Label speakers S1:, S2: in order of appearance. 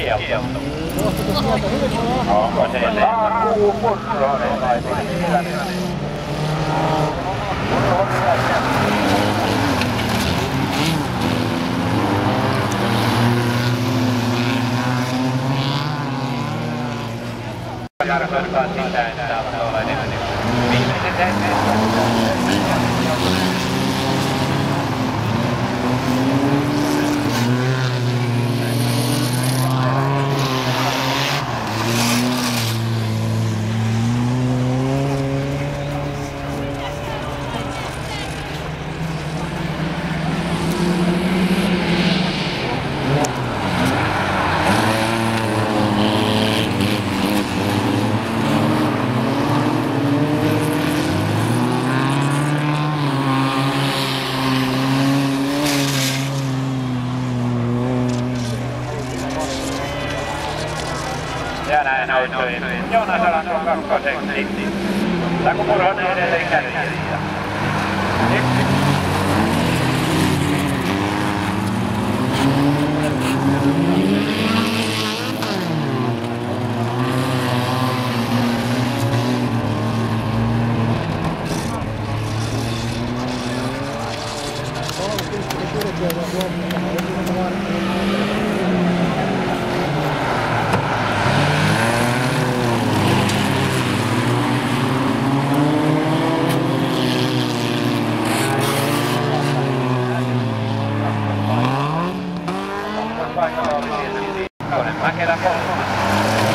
S1: kielto. Onko se tarkoittaa sitä, että on viimeiset hetket. Ja näin autoihin. Joonas Alanko kakkoseksi. Saku Purhonen edelleen kärjessä. contacto con el.